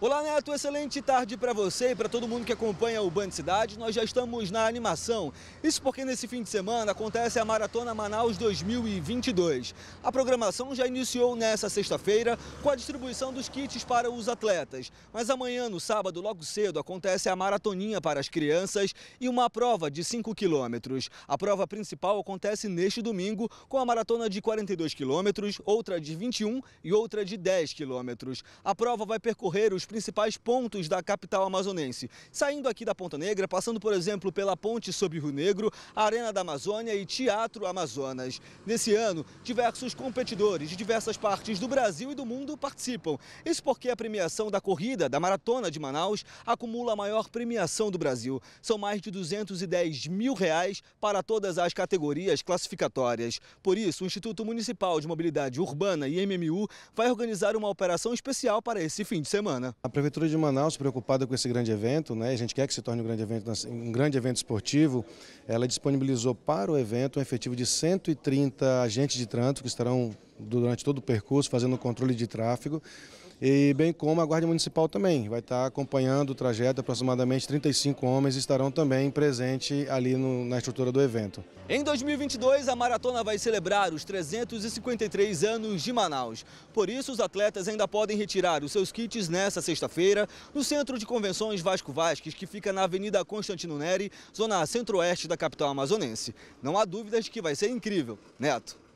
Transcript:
Olá, Neto. Excelente tarde para você e para todo mundo que acompanha o Band Cidade. Nós já estamos na animação. Isso porque nesse fim de semana acontece a Maratona Manaus 2022. A programação já iniciou nessa sexta-feira com a distribuição dos kits para os atletas. Mas amanhã, no sábado, logo cedo, acontece a maratoninha para as crianças e uma prova de 5 quilômetros. A prova principal acontece neste domingo com a maratona de 42 quilômetros, outra de 21 e outra de 10 quilômetros. A prova vai percorrer os principais pontos da capital amazonense. Saindo aqui da Ponta Negra, passando, por exemplo, pela Ponte sobre Rio Negro, Arena da Amazônia e Teatro Amazonas. Nesse ano, diversos competidores de diversas partes do Brasil e do mundo participam. Isso porque a premiação da corrida da Maratona de Manaus acumula a maior premiação do Brasil. São mais de 210 mil reais para todas as categorias classificatórias. Por isso, o Instituto Municipal de Mobilidade Urbana e MMU vai organizar uma operação especial para esse fim de semana. A Prefeitura de Manaus, preocupada com esse grande evento, né, a gente quer que se torne um grande evento, um grande evento esportivo, ela disponibilizou para o evento um efetivo de 130 agentes de trânsito que estarão durante todo o percurso fazendo o controle de tráfego e bem como a Guarda Municipal também vai estar acompanhando o trajeto, aproximadamente 35 homens estarão também presentes ali no, na estrutura do evento. Em 2022, a maratona vai celebrar os 353 anos de Manaus. Por isso, os atletas ainda podem retirar os seus kits nesta sexta-feira no Centro de Convenções Vasco Vasques, que fica na Avenida Constantino Neri, zona centro-oeste da capital amazonense. Não há dúvidas de que vai ser incrível. Neto.